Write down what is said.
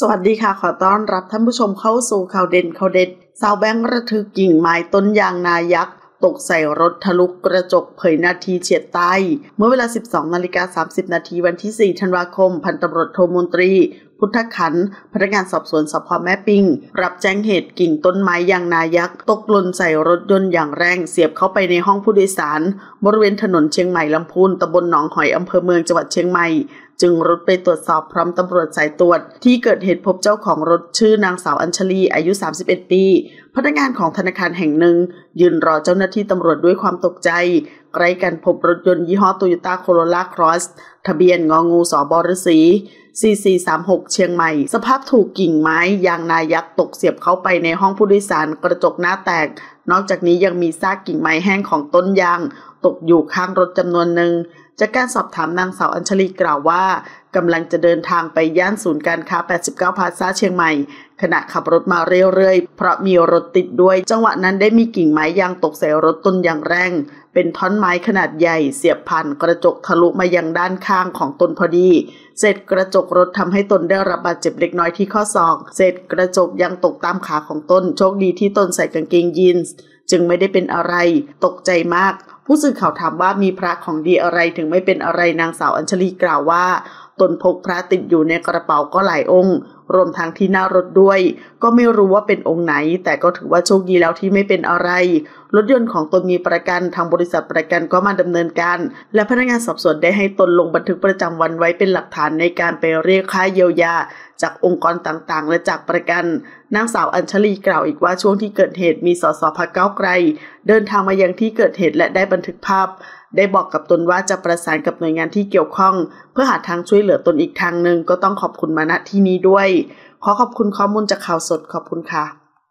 สวัสดีค่ะ ขอต้อนรับท่านผู้ชมเข้าสู่ข่าวเด่นข่าวเด็ดสาวแบงค์ระทึกกิ่งไม้ต้นยางนายักษ์ ตกใส่รถทะลุกระจกเผยนาทีเฉียดตายเมื่อเวลา 12นาฬิกา30 นาทีวันที่ 4 ธันวาคม พันตำรวจโทมนตรี พุทธขันพนักงานสอบสวนสพแม่ปิง รับแจ้งเหตุกิ่งต้นไม้ยางนายักษ์ ตกหล่นใส่รถยนต์อย่างแรงเสียบเข้าไปในห้องผู้โดยสาร บริเวณถนนเชียงใหม่ลำพูนตำบลหนองหอยอำเภอเมืองจังหวัดเชียงใหม่ จึงรุดไปตรวจสอบพร้อมตำรวจสายตรวจ ที่เกิดเหตุพบเจ้าของรถชื่อนางสาวอัญชลีอายุ 31 ปี พนักงานของธนาคารแห่งหนึ่ง ยืนรอเจ้าหน้าที่ตำรวจด้วยความตกใจ ใกล้กันพบรถยนต์ยี่ห้อโตโยต้าโคโรล่าครอสทะเบียนงองูสอบรสี4436 เชียงใหม่ สภาพถูกกิ่งไม้ยางนายักษ์ตกเสียบเข้าไปในห้องผู้โดยสารกระจกหน้าแตก นอกจากนี้ยังมีซากกิ่งไม้แห้งของต้นยาง ตกอยู่ข้างรถจำนวนหนึ่งจากการสอบถามนางสาวอัญชลีกล่าวว่ากำลังจะเดินทางไปย่านศูนย์การค้า 89 พาซาเชียงใหม่ ขณะขับรถมาเรื่อยๆ เพราะมีรถติดด้วย จังหวะนั้นได้มีกิ่งไม้ยางตกใส่รถต้นอย่างแรง เป็นท่อนไม้ขนาดใหญ่ เสียบผ่านกระจกทะลุมายังด้านข้างของตนพอดี เศษกระจกรถทำให้ตนได้รับบาดเจ็บเล็กน้อยที่ข้อศอก เศษกระจกยังตกตามขาของตน โชคดีที่ตนใส่กางเกงยีนส์จึงไม่ได้เป็นอะไร ตกใจมาก ผู้สื่อข่าวถามว่ามีพระของดีอะไรถึงไม่เป็นอะไรนางสาวอัญชลีกล่าวว่า ตนพกพระติดอยู่ในกระเป๋าก็หลายองค์ รวมทั้งที่หน้ารถด้วย ก็ไม่รู้ว่าเป็นองค์ไหน แต่ก็ถือว่าโชคดีแล้วที่ไม่เป็นอะไร รถยนต์ของตนมีประกันทางบริษัทประกันก็มาดำเนินการ และพนักงานสอบสวนได้ให้ตนลงบันทึกประจำวันไว้เป็นหลักฐานในการไปเรียกค่าเยียวยา จากองค์กรต่างๆ และจากประกันนางสาวอัญชลีกล่าวอีกว่าช่วงที่เกิดเหตุมีสสพักเก้าไกล เดินทางมายังที่เกิดเหตุและได้บันทึกภาพ ได้บอกกับตนว่าจะประสานกับหน่วยงานที่เกี่ยวข้อง เพื่อหาทางช่วยเหลือตนอีกทางหนึ่งก็ต้องขอบคุณมาณที่นี้ด้วยขอขอบคุณข้อมูลจากข่าวสดขอบคุณค่ะ